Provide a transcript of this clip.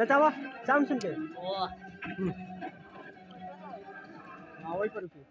नचावा शाम सुन के ओ हाँ हम्म. पर रुकी